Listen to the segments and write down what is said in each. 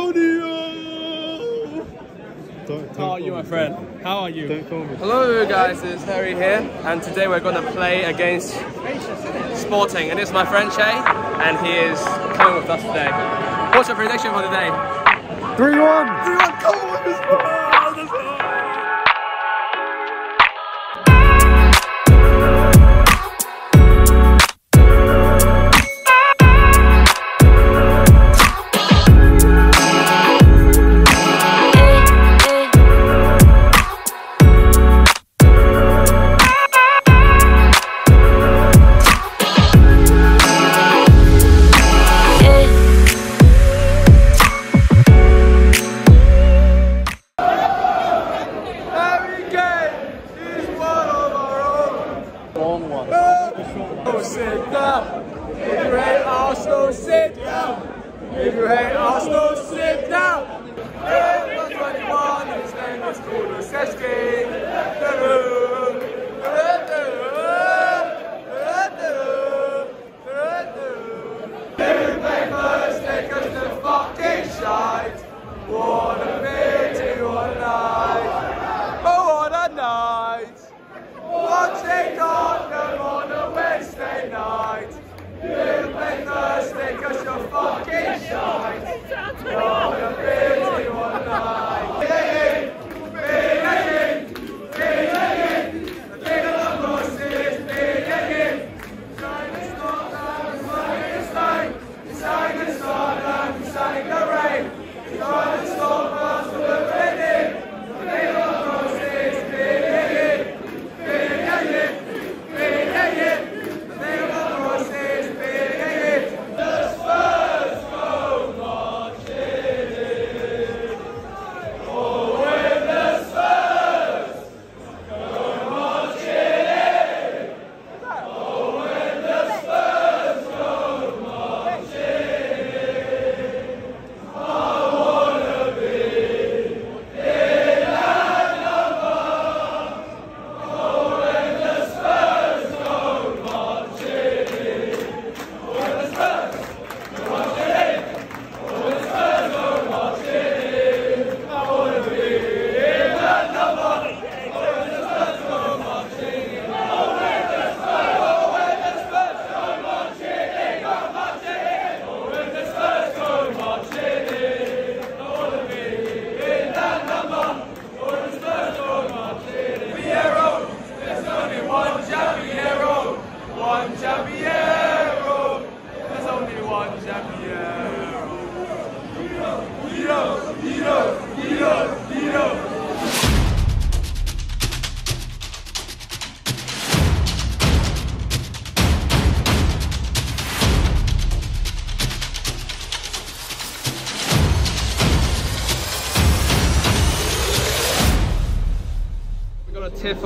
Antonio! Don't, don't How are you, my friend? How are you? Hello, guys. It's Harry here, and today we're going to play against Sporting, and it's my friend Chae, and he is coming with us today. What's your prediction for today? 3-1! 3-1, come on,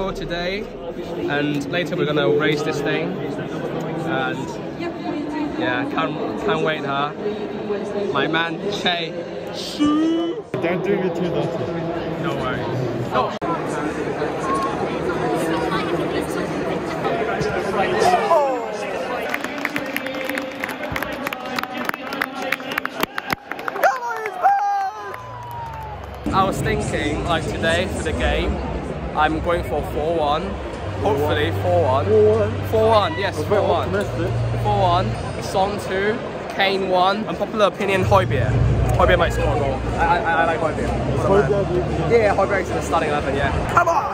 tifo today, and later we're gonna race this thing. And yeah, can't can't wait, huh? My man Chae. Don't do it too naughty. No worries. Oh. I was thinking, like today for the game, I'm going for 4-1. Hopefully 4-1. 4-1, 4-1, yes, 4-1. 4-1, Son 2, Kane 1. Unpopular opinion, Højbjerg. Højbjerg might score a goal. I, I, I like Højbjerg. Yeah, Højbjerg's in the starting 11, yeah. Come on!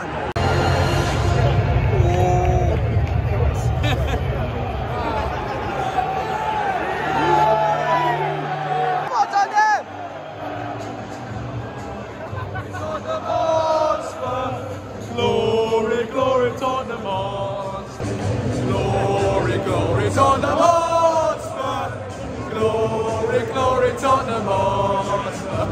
Glory, Glory, glory, Tottenham Hotspur. Glory, glory, to Tottenham Hotspur.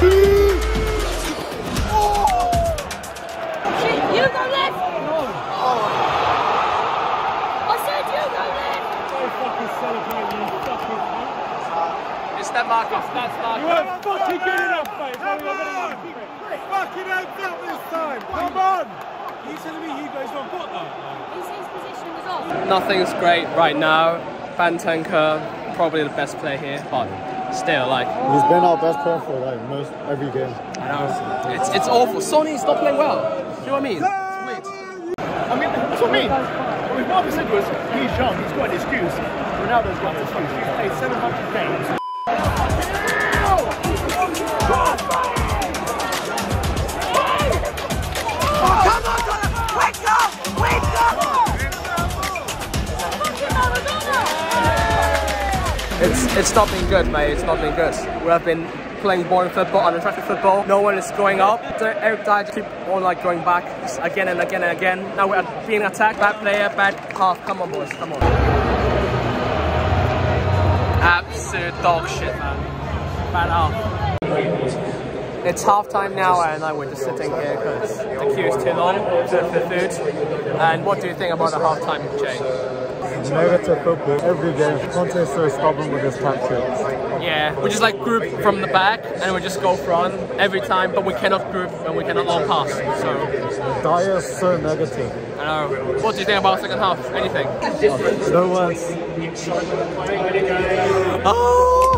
You you! That that's Marcus. weren't fucking good. Come on! Fucking this time. Come on! You you not got that? His position was off. Nothing's great right now. Bentancur, probably the best player here, but still, like, He's been our best player for like most every game. I know it's it's awful. Sonny's not playing well. Do you know what I mean? It's weird. I mean, that's what I mean. I mean, what I said was, he's young, he's got an excuse. Ronaldo's got an excuse. He's played 700 games. It's not been good, mate. It's not been good. We have been playing boring football, unattractive football. No one is going up. Eric Dier keep on like going back again and again and again. Now we're being attacked. Bad player, bad half. Come on, boys. Come on. Absolute dog shit, man. Bad half. It's half time now and I we're just sitting here because the queue is too long for for food. And what do you think about the half time, Jay? Negative football every game. Conte is so stubborn with his tactics. Yeah, we just like group from the back and we just go front every time, but we cannot group and we cannot long pass. So Dier is so negative. I know. What do you think about second half? Anything? No one's Oh!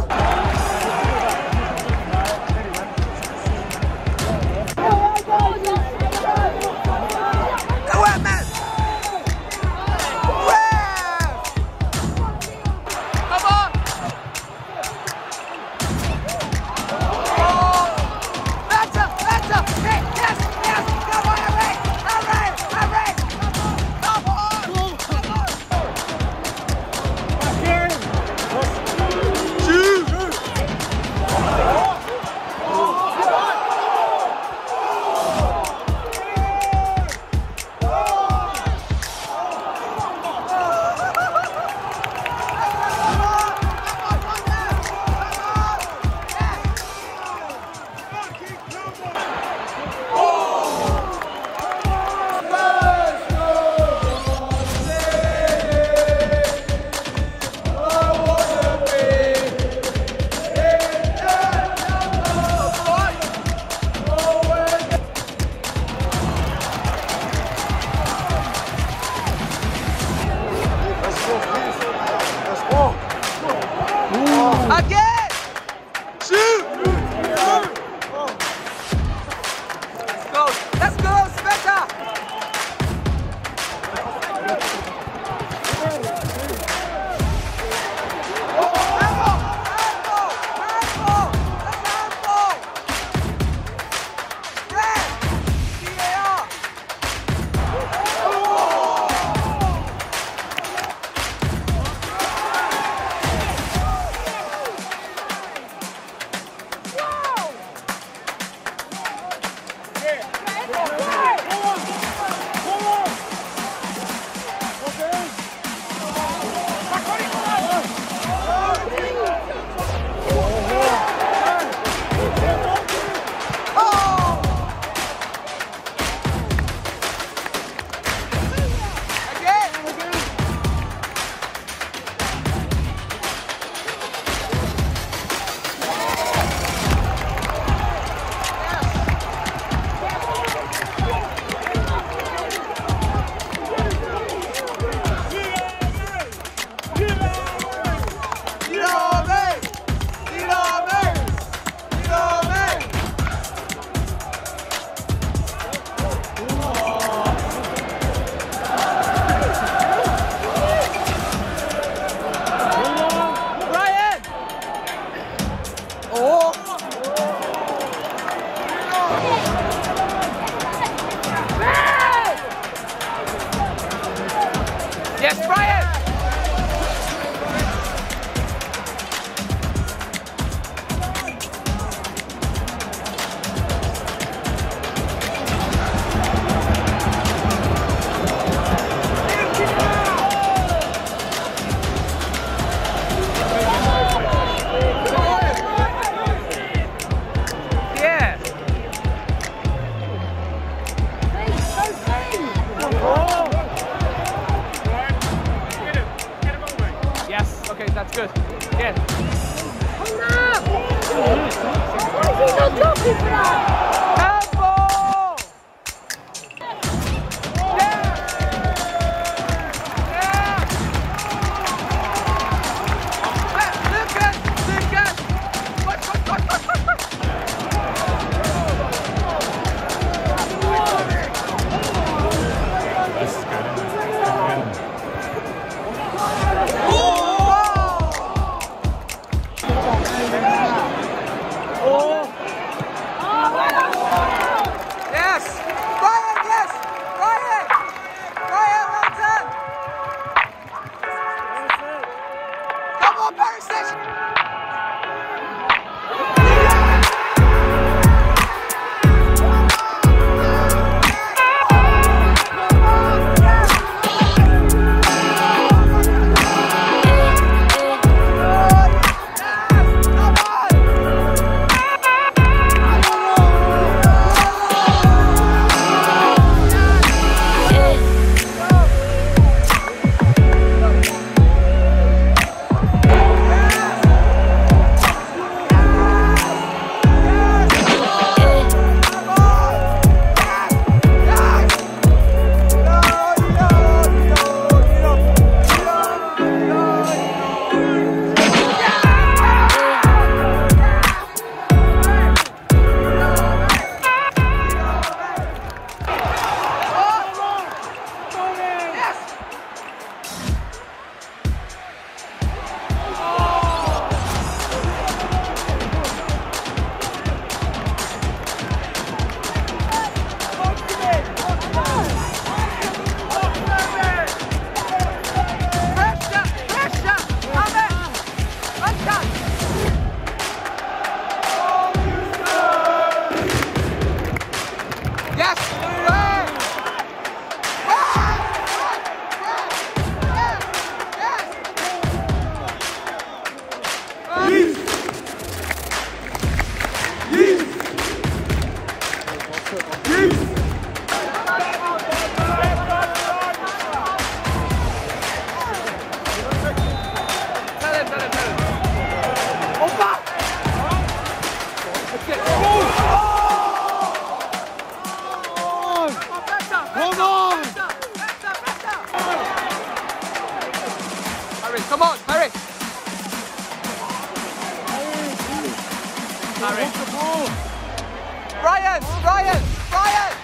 Harry. Ryan! Ryan! Ryan!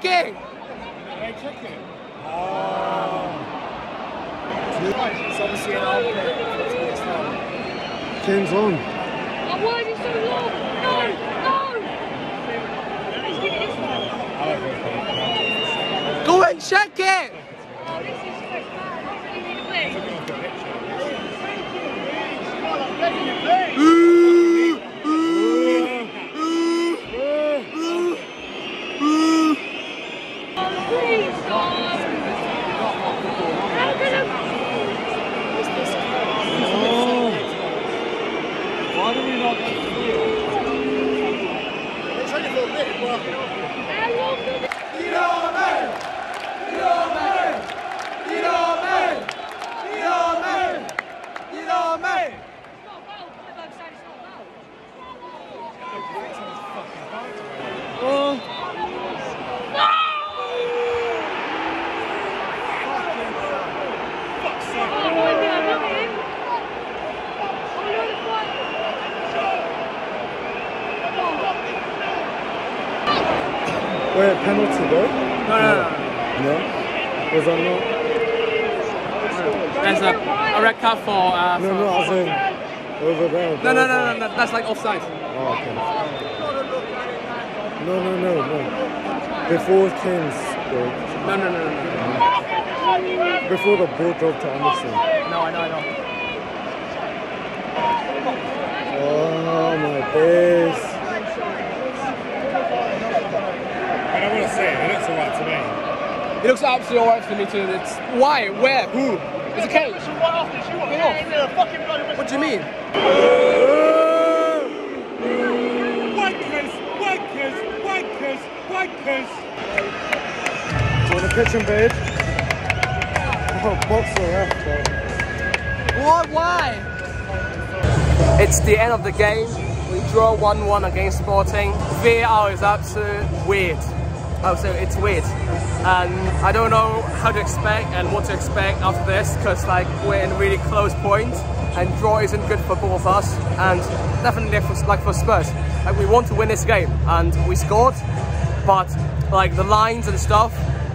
chicken. Hey, chicken. Oh. It's obviously an old James Long. Penalty though? No, no, no. No. Was that not? There's a, a red card for. Uh, No, for- no, as in over there. no, no, no, no, no, that's like offside. Oh, okay. No, no, no, no. Before goal. No, no, no, no, no. Before the ball dropped to Anderson. No, I know, I know. Oh my. I don't want to say it, it looks alright to me. It looks absolutely alright for me too. It's why? Where? Who? It's a cage. What do you mean? Wankers! Wankers! Wankers! Wankers! Do you want to pitch and? Oh, boxer left though. What? Why? It's the end of the game. We draw 1-1 against Sporting. VAR is absolute weird. Oh, so it's weird. And I don't know how to expect and what to expect after this because like we're in a really close points point and draw isn't good for both of us and definitely for, like for Spurs. Like we want to win this game and we scored, but like the lines and stuff,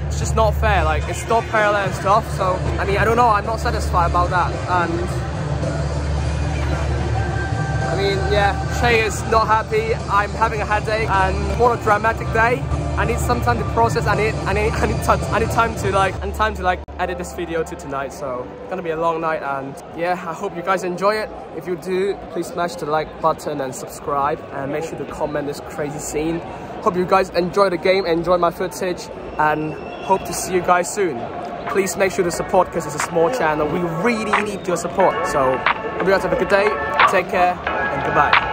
it's just not fair. Like it's not parallel and stuff. So I mean I don't know. I'm not satisfied about that and. I mean, yeah, Chae is not happy. I'm having a headache and what a dramatic day. I need some time to process. I need, I need, I need, time, I need time to like, and time to like edit this video to tonight. So it's gonna be a long night and yeah, I hope you guys enjoy it. If you do, please smash the like button and subscribe and make sure to comment this crazy scene. Hope you guys enjoy the game, enjoy my footage and hope to see you guys soon. Please make sure to support because it's a small channel. We really need your support. So hope you guys have a good day. Take care and goodbye.